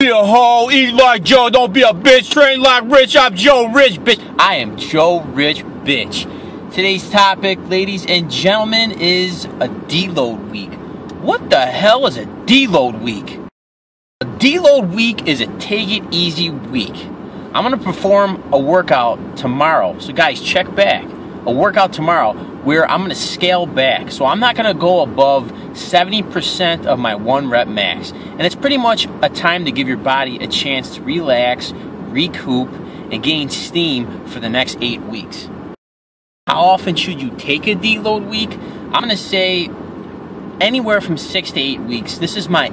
Be a hoe, eat like Joe, don't be a bitch, train like Rich, I'm Joe Rich, bitch. I am Joe Rich, bitch. Today's topic, ladies and gentlemen, is a deload week. What the hell is a deload week? A deload week is a take it easy week. I'm gonna perform a workout tomorrow, so guys, check back. A workout tomorrow where I'm gonna scale back. So I'm not gonna go above 70% of my one rep max. And it's pretty much a time to give your body a chance to relax, recoup, and gain steam for the next eight weeks. How often should you take a deload week? I'm gonna say anywhere from six to eight weeks. This is my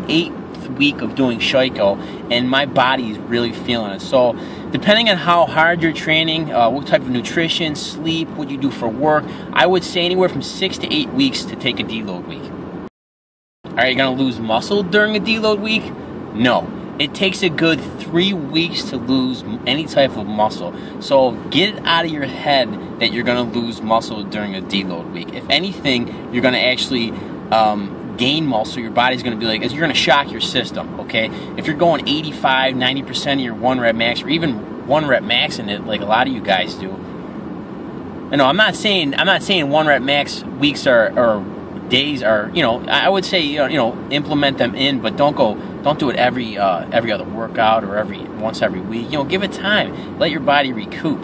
week of doing Sheiko, and my body is really feeling it. So, depending on how hard you're training, uh, what type of nutrition, sleep, what you do for work, I would say anywhere from six to eight weeks to take a deload week. Are you going to lose muscle during a deload week? No. It takes a good three weeks to lose any type of muscle. So get it out of your head that you're going to lose muscle during a deload week. If anything, you're going to actually um, gain muscle. Your body's going to be like, you're going to shock your system, okay? If you're going 85, 90% of your one rep max, or even one rep max in it, like a lot of you guys do. You know, I'm not saying I'm not saying one rep max weeks are, are days are you know I would say you know, you know implement them in, but don't go don't do it every uh, every other workout or every once every week. You know, give it time. Let your body recoup.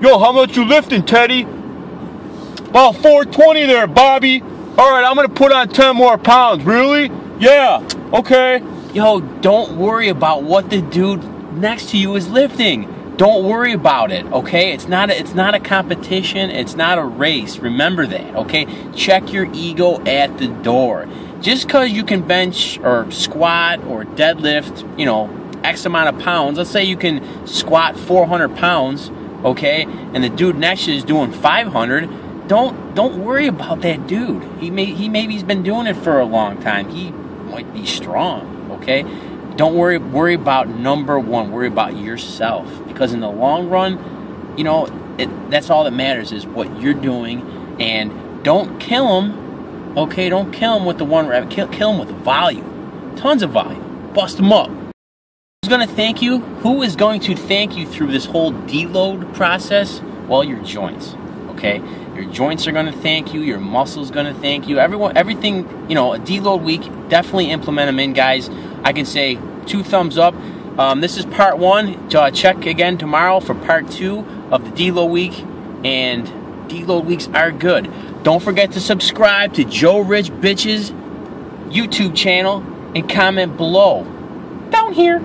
Yo, how much you lifting, Teddy? About 420 there, Bobby. All right, I'm gonna put on 10 more pounds. Really? Yeah. Okay. Yo, don't worry about what the dude next to you is lifting. Don't worry about it, okay? It's not a, it's not a competition, it's not a race. Remember that, okay? Check your ego at the door. Just cuz you can bench or squat or deadlift, you know, X amount of pounds. Let's say you can squat 400 pounds, okay? And the dude next to you is doing 500. Don't don't worry about that dude. He may he maybe he's been doing it for a long time. He might be strong, okay? Don't worry worry about number 1, worry about yourself because in the long run, you know, it, that's all that matters is what you're doing and don't kill him. Okay, don't kill him with the one rep. Kill, kill them with volume. Tons of volume. Bust them up. Who's going to thank you? Who is going to thank you through this whole deload process? Well, your joints. Okay, your joints are going to thank you. Your muscles going to thank you. Everyone, everything. You know, a deload week. Definitely implement them in, guys. I can say two thumbs up. Um, this is part one. Uh, check again tomorrow for part two of the deload week. And deload weeks are good. Don't forget to subscribe to Joe Rich Bitches YouTube channel and comment below. Down here.